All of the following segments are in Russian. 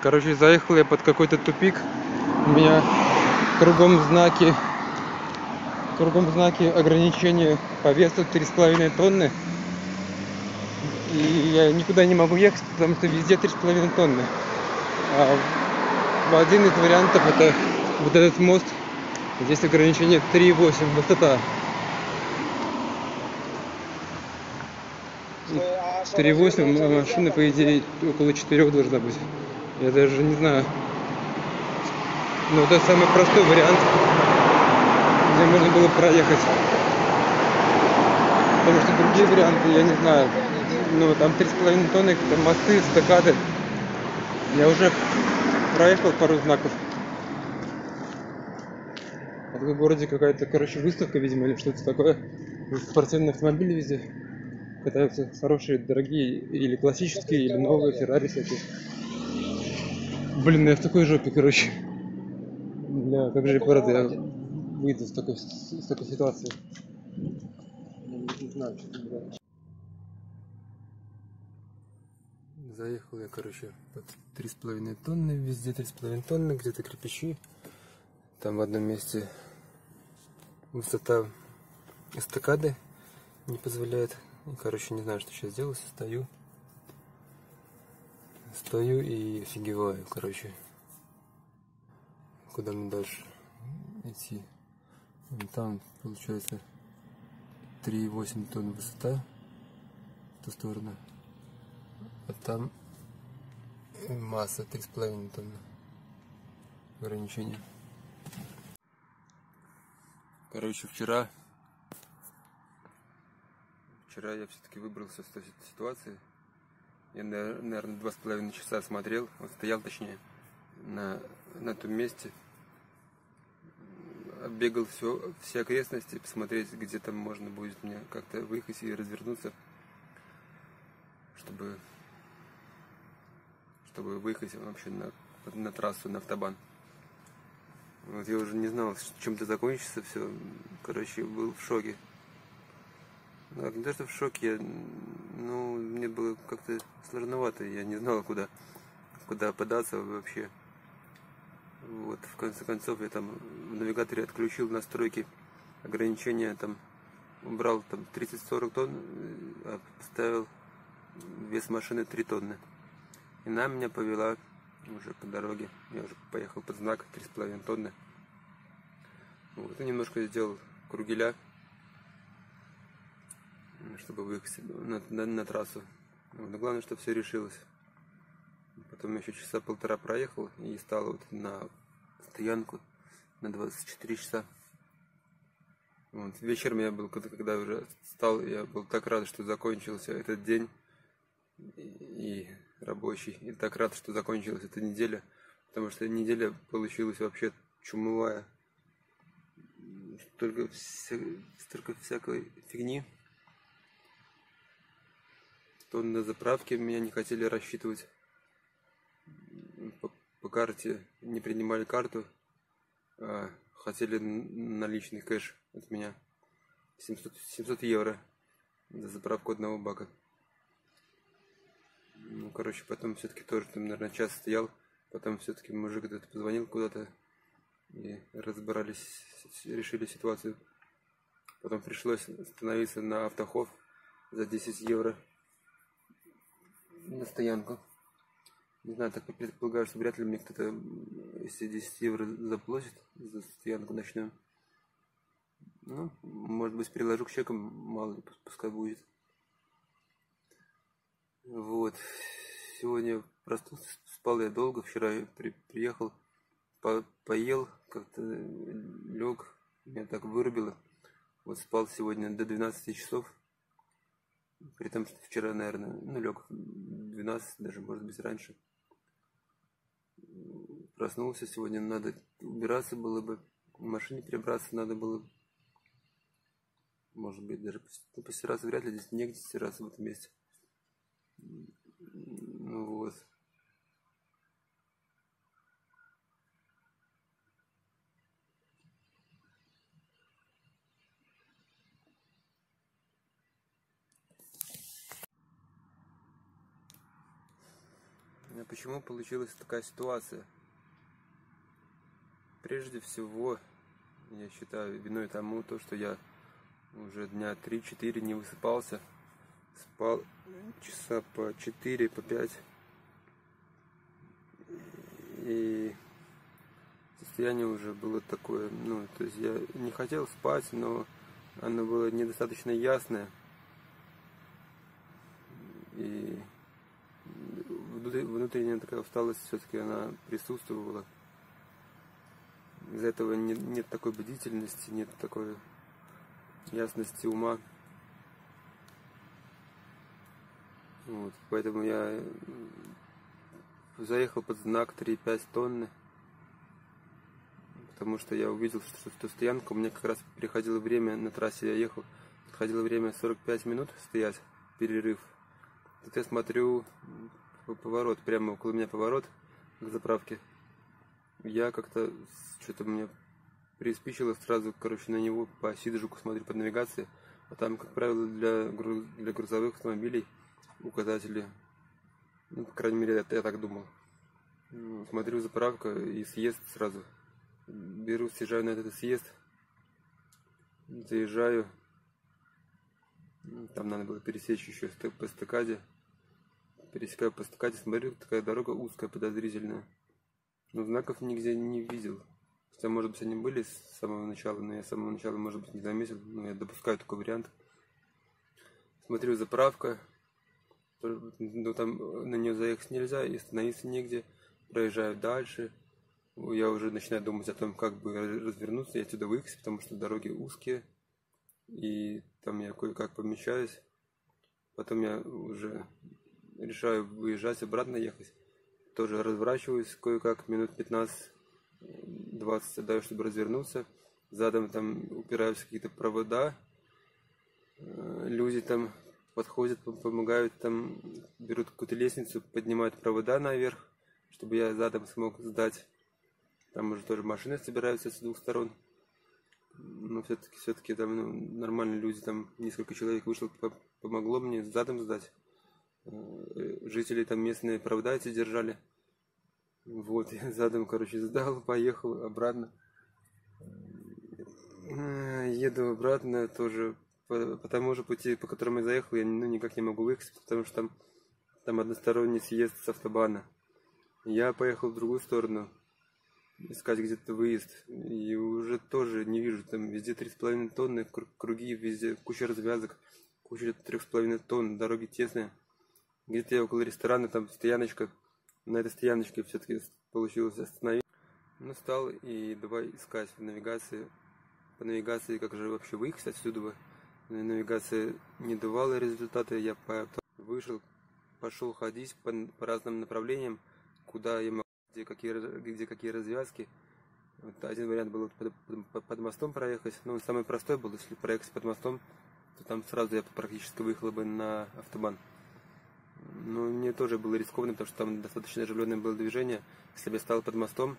Короче, заехал я под какой-то тупик. У меня кругом знаки, кругом знаки ограничения по весу 3,5 тонны. И я никуда не могу ехать, потому что везде 3,5 тонны. А один из вариантов это вот этот мост. Здесь ограничение 3,8 высота. 3,8 а машина, по идее, около 4 должна быть. Я даже не знаю. Но это самый простой вариант, где можно было проехать. Потому что другие варианты я не знаю. Ну, там 3,5 тонны, там мосты, стакады. Я уже проехал пару знаков. В городе какая-то, короче, выставка, видимо, или что-то такое. Спортивные автомобили везде катаются хорошие, дорогие, или классические, или новые, Феррари всякие. Блин, ну я в такой жопе, короче. Бля, как же правда я выйду с такой, с такой ситуации. Не знаю, что бля. Заехал я, короче, под три с половиной тонны, везде три с половиной тонны, где-то кирпичи. Там в одном месте высота эстакады не позволяет. И, короче, не знаю, что сейчас делать, стою. Стою и офигеваю, короче. Куда мне дальше идти? Там, получается, 3,8 тонн высота в ту сторону. А там масса 3,5 тонны. Ограничение. Короче, вчера вчера я все-таки выбрался с этой ситуации. Я, наверное, два с половиной часа смотрел, вот стоял точнее, на, на том месте. Оббегал все, все окрестности, посмотреть, где там можно будет мне как-то выехать и развернуться, чтобы, чтобы выехать вообще на, на трассу, на автобан. Вот я уже не знал, чем это закончится все. Короче, был в шоке. Ну, не то, что в шоке, я, ну, мне было как-то сложновато, я не знал, куда, куда податься вообще. Вот, в конце концов, я там в навигаторе отключил настройки ограничения, там, убрал там 30-40 тонн, а поставил вес машины 3 тонны. И она меня повела уже по дороге. Я уже поехал под знак 3,5 тонны. Вот, и немножко сделал кругеля чтобы выехать на, на, на трассу. Но главное, что все решилось. Потом еще часа полтора проехал и стал вот на стоянку на 24 часа. Вот. Вечером я был, когда, уже стал, я был так рад, что закончился этот день и, рабочий. И так рад, что закончилась эта неделя, потому что неделя получилась вообще чумовая. Столько, вся, столько всякой фигни что на заправке меня не хотели рассчитывать. По, по карте не принимали карту, а хотели наличный кэш от меня. 700, 700 евро за заправку одного бака. Ну, короче, потом все-таки тоже там, наверное, час стоял. Потом все-таки мужик этот позвонил куда-то и разобрались, решили ситуацию. Потом пришлось остановиться на автохов за 10 евро на стоянку. Не знаю, так предполагаю, что вряд ли мне кто-то, если 10 евро заплатит за стоянку ночную. Ну, может быть, приложу к чекам, мало ли, пускай будет. Вот. Сегодня проснулся, спал я долго, вчера я при, приехал, по, поел, как-то лег, меня так вырубило. Вот спал сегодня до 12 часов. При том, что вчера, наверное, ну, лег 12, даже, может быть, раньше. Проснулся сегодня, надо убираться было бы, в машине перебраться надо было Может быть, даже ну, постираться вряд ли, здесь негде стираться в этом месте. Ну вот. Почему получилась такая ситуация? Прежде всего, я считаю виной тому, то, что я уже дня 3-4 не высыпался. Спал часа по 4, по 5. И состояние уже было такое, ну, то есть я не хотел спать, но оно было недостаточно ясное. И внутренняя такая усталость все-таки она присутствовала. Из-за этого нет, нет такой бдительности, нет такой ясности ума. Вот, поэтому я заехал под знак 3,5 тонны, потому что я увидел, что, что стоянка, у меня как раз приходило время, на трассе я ехал, подходило время 45 минут стоять, перерыв. Тут я смотрю, поворот, прямо около меня поворот к заправке. Я как-то, что-то мне приспичило сразу, короче, на него по сиджику смотрю под навигацией. А там, как правило, для, груз, для грузовых автомобилей указатели, ну, по крайней мере, я, я так думал. Смотрю заправка и съезд сразу. Беру, съезжаю на этот съезд, заезжаю. Там надо было пересечь еще по эстакаде пересекаю по стакате, смотрю, такая дорога узкая, подозрительная. Но знаков нигде не видел. Хотя, может быть, они были с самого начала, но я с самого начала, может быть, не заметил. Но я допускаю такой вариант. Смотрю, заправка. Ну, там на нее заехать нельзя, и остановиться негде. Проезжаю дальше. Я уже начинаю думать о том, как бы развернуться и отсюда выехать, потому что дороги узкие. И там я кое-как помещаюсь. Потом я уже решаю выезжать, обратно ехать. Тоже разворачиваюсь кое-как, минут 15-20 отдаю, чтобы развернуться. Задом там упираются какие-то провода. Э, люди там подходят, помогают, там берут какую-то лестницу, поднимают провода наверх, чтобы я задом смог сдать. Там уже тоже машины собираются с двух сторон. Но все-таки все-таки там ну, нормальные люди, там несколько человек вышло, помогло мне задом сдать. Э, жители там местные правдайте держали. Вот, я задом, короче, сдал, поехал обратно. Э, еду обратно тоже по, по тому же пути, по которому я заехал, я ну, никак не могу выехать, потому что там, там односторонний съезд с автобана. Я поехал в другую сторону, искать где-то выезд, и уже тоже не вижу, там везде 3,5 тонны, круги, везде куча развязок, куча 3,5 тонн, дороги тесные где-то я около ресторана, там стояночка. На этой стояночке все-таки получилось остановить. Ну, стал и давай искать в навигации. По навигации, как же вообще выехать отсюда. Навигация не давала результата. Я вышел, пошел ходить по, по разным направлениям, куда я могу, где какие, где какие развязки. Вот один вариант был под, под, под мостом проехать. Ну, он самый простой был, если проехать под мостом, то там сразу я практически выехал бы на автобан. Ну, мне тоже было рискованно, потому что там достаточно оживленное было движение. Если бы я стал под мостом,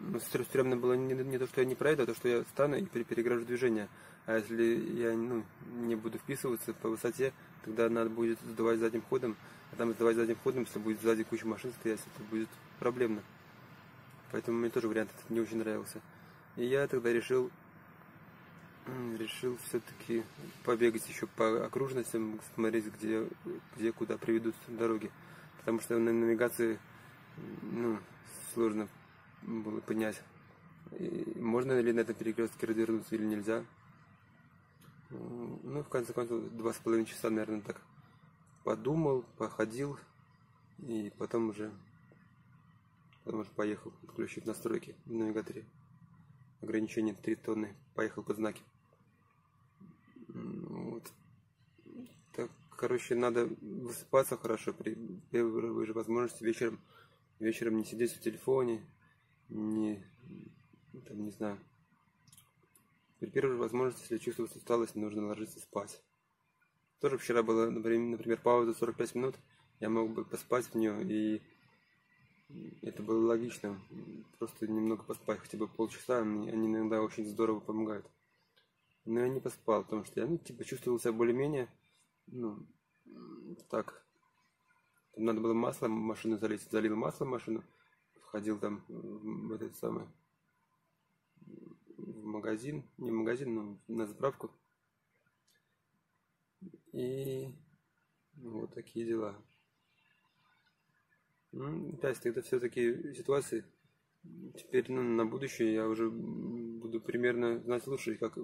ну, стрёмно было не, не то, что я не проеду, а то, что я встану и перегражу движение. А если я ну, не буду вписываться по высоте, тогда надо будет сдавать задним ходом. А там сдавать задним ходом, если будет сзади куча машин стоять, это будет проблемно. Поэтому мне тоже вариант этот не очень нравился. И я тогда решил решил все-таки побегать еще по окружностям, смотреть, где, где куда приведут дороги. Потому что на навигации ну, сложно было понять, можно ли на этом перекрестке развернуться или нельзя. Ну, в конце концов, два с половиной часа, наверное, так подумал, походил, и потом уже, потом уже поехал, включив настройки в навигаторе. Ограничение 3 тонны, поехал под знаки. Вот. Так, короче, надо высыпаться хорошо при первой же возможности вечером. Вечером не сидеть в телефоне, не, там, не знаю. При первой же возможности, если чувствуешь усталость, нужно ложиться спать. Тоже вчера была, например, пауза 45 минут. Я мог бы поспать в нее, и это было логично. Просто немного поспать, хотя бы полчаса, они иногда очень здорово помогают. Но я не поспал, потому что я, ну, типа, чувствовал себя более-менее, ну, так, Там надо было масло в машину залить. Залил масло в машину, входил там в этот самый в магазин, не в магазин, но на заправку. И вот такие дела. Ну, есть это все-таки ситуации. Теперь ну, на будущее я уже буду примерно знать лучше, как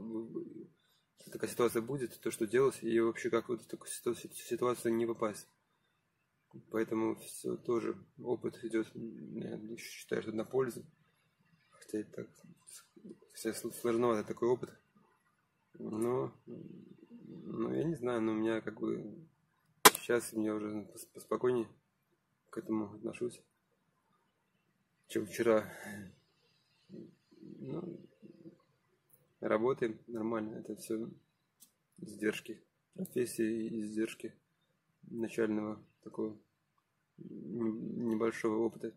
такая ситуация будет, то, что делать, и вообще как в такую ситуацию не попасть. Поэтому все тоже опыт идет, я считаю, что на пользу. Хотя так, хотя сложновато такой опыт. Но, ну, я не знаю, но у меня как бы сейчас мне уже поспокойнее к этому отношусь, чем вчера. Ну, работаем нормально, это все издержки профессии и издержки начального такого небольшого опыта.